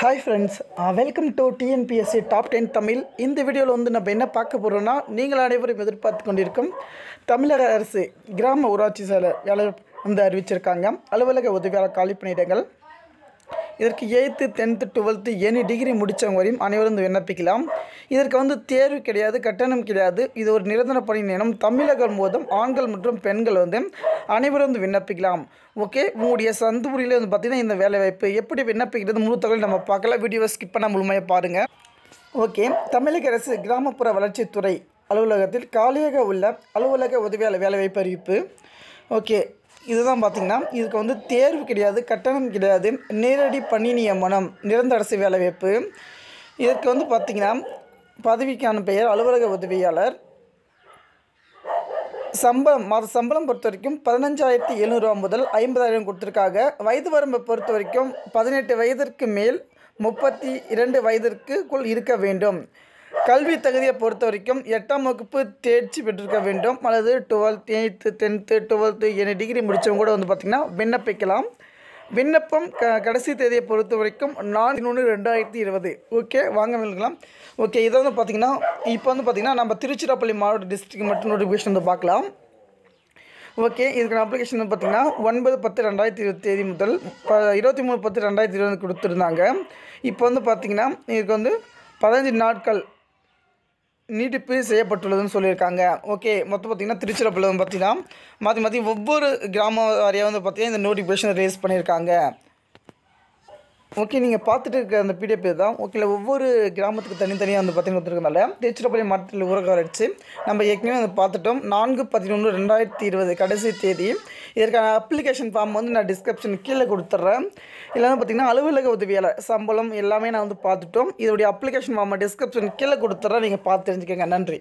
Hi friends welcome to TNPSC top ten Tamil இந்த வீடியோவில் வந்து நம்ம என்ன பார்க்க போகிறோன்னா நீங்கள் அனைவரும் எதிர்பார்த்து கொண்டிருக்கும் தமிழக அரசு கிராம ஊராட்சி செயலர் வேலை வந்து அறிவிச்சிருக்காங்க. அலுவலக உதவியாளர் காலி பணியிடங்கள். இதற்கு eighth tenth twelfth any degree முடித்தவங்க வரையும் அனைவரும் வந்து விண்ணப்பிக்கலாம். இதற்கு வந்து தேர்வு கிடையாது கட்டணம் கிடையாது. இது ஒரு நிரந்தர பணி நேரம் தமிழகம் போதும் ஆண்கள் மற்றும் பெண்கள் வந்து அனைவரும் வந்து விண்ணப்பிக்கலாம். ஓகே உங்களுடைய சந்தூரியில் வந்து பார்த்திங்கன்னா இந்த வேலைவாய்ப்பு எப்படி விண்ணப்பிக்கிறது முழு தகவல் நம்ம பார்க்கலாம் வீடியோவை ஸ்கிப் பண்ண முழுமையாக பாருங்கள் ஓகே தமிழக அரசு கிராமப்புற வளர்ச்சித்துறை அலுவலகத்தில் காலியாக உள்ள அலுவலக உதவியாளர் வேலைவாய்ப்பு அறிவிப்பு. ஓகே இதுதான் பார்த்திங்கன்னா இதுக்கு வந்து தேர்வு கிடையாது கட்டணம் கிடையாது நேரடி பணி நியமனம் நிரந்தர அரசு வேலைவாய்ப்பு. இதற்கு வந்து பார்த்திங்கன்னா பதவிக்கான பெயர் அலுவலக உதவியாளர். சம்பளம் மாத சம்பளம் பொறுத்த வரைக்கும் பதினஞ்சாயிரத்தி எழுநூறுவா முதல் ஐம்பதாயிரம் கொடுத்துருக்காங்க. வயது வரம்பை பொறுத்த வரைக்கும் பதினெட்டு வயதிற்கு மேல் முப்பத்தி இரண்டு வயதிற்குள் இருக்க வேண்டும். கல்வி தகுதியை பொறுத்த வரைக்கும் எட்டாம் வகுப்பு தேர்ச்சி பெற்றிருக்க வேண்டும். அல்லது டுவெல்த் எயித்து டென்த்து டுவெல்த்து என்ன டிகிரி முடித்தவங்க கூட வந்து பார்த்திங்கன்னா விண்ணப்பிக்கலாம். விண்ணப்பம் க கடைசி தேதியை பொறுத்த வரைக்கும் நான்கு ஒன்று ரெண்டாயிரத்தி இருபது. ஓகே வாங்க விழுக்கலாம் ஓகே இதை வந்து பார்த்திங்கன்னா இப்போ வந்து பார்த்திங்கன்னா நம்ம திருச்சிராப்பள்ளி மாவட்ட டிஸ்ட்ரிக்ட் மட்டும் நோட்டிஃபிகேஷன் வந்து பார்க்கலாம் ஓகே இதுக்கான அப்ளிகேஷன் வந்து பார்த்திங்கன்னா ஒன்பது பத்து ரெண்டாயிரத்தி இருபது தேதி முதல் ப இருபத்தி மூணு பத்து ரெண்டாயிரத்தி இருபது கொடுத்துருந்தாங்க. இப்போ வந்து பார்த்திங்கன்னா இதுக்கு வந்து பதினஞ்சு நாட்கள் நீட்டிப்பு செய்யப்பட்டுள்ளதுன்னு சொல்லியிருக்காங்க. ஓகே மொத்தம் பார்த்திங்கன்னா திருச்சிராப்பள்ளி வந்து பார்த்திங்கன்னா மாற்றி மாற்றி ஒவ்வொரு கிராம வாரியாக வந்து பார்த்திங்கன்னா இந்த நோட்டிஃபிகேஷன் ரேஸ் பண்ணியிருக்காங்க. ஓகே நீங்கள் பார்த்துட்டு இருக்க அந்த பிடிஎஃப் தான். ஓகே ஒவ்வொரு கிராமத்துக்கு தனித்தனியாக வந்து பார்த்தீங்கன்னா கொடுத்துருக்கனால திருச்சிராப்பள்ளி மாவட்டத்தில் ஊரக வளர்ச்சி. நம்ம ஏற்கனவே வந்து பார்த்துட்டோம். நான்கு பதினொன்று ரெண்டாயிரத்தி இருபது கடைசி தேதி இதற்கான அப்ளிகேஷன் ஃபார்ம் வந்து நான் டிஸ்கிரிப்ஷன் கீழே கொடுத்துட்றேன். இல்லைன்னா பார்த்தீங்கன்னா அலுவலக உதவியாளர் சம்பளம் எல்லாமே நான் வந்து பார்த்துட்டோம். இதோடைய அப்ளிகேஷன் ஃபார்மை டிஸ்கிரிப்ஷன் கீழே கொடுத்துட்றேன். நீங்கள் பார்த்து தெரிஞ்சுக்கோங்க. நன்றி.